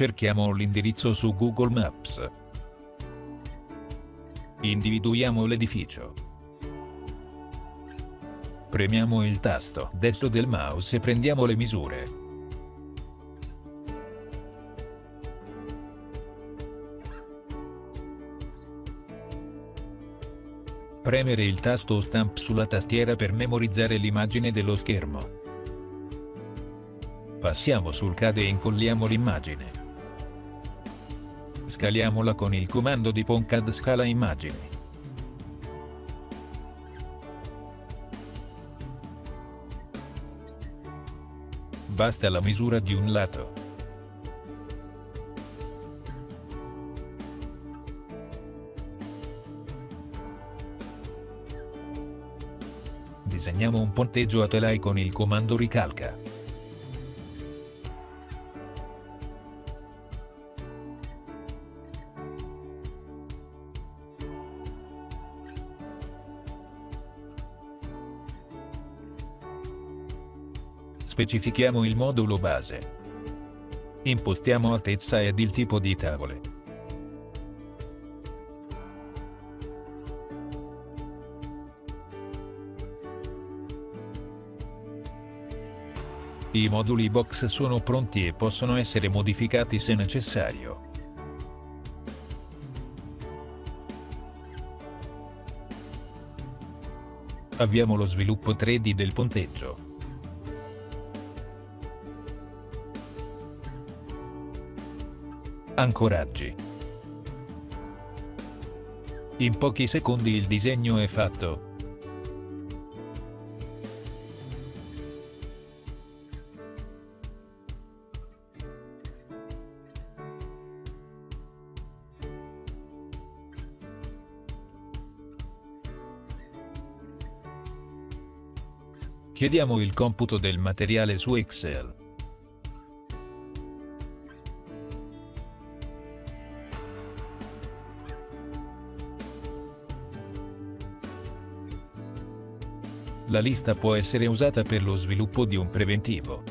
Cerchiamo l'indirizzo su Google Maps. Individuiamo l'edificio. Premiamo il tasto destro del mouse e prendiamo le misure. Premere il tasto Stamp sulla tastiera per memorizzare l'immagine dello schermo. Passiamo sul CAD e incolliamo l'immagine. Scaliamola con il comando di PonCAD Scala Immagini. Basta la misura di un lato. Disegniamo un ponteggio a telai con il comando ricalca. Specifichiamo il modulo base. Impostiamo altezza ed il tipo di tavole. I moduli box sono pronti e possono essere modificati se necessario. Avviamo lo sviluppo 3D del ponteggio. Ancoraggi. In pochi secondi il disegno è fatto. Chiediamo il computo del materiale su Excel. La lista può essere usata per lo sviluppo di un preventivo.